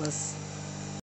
was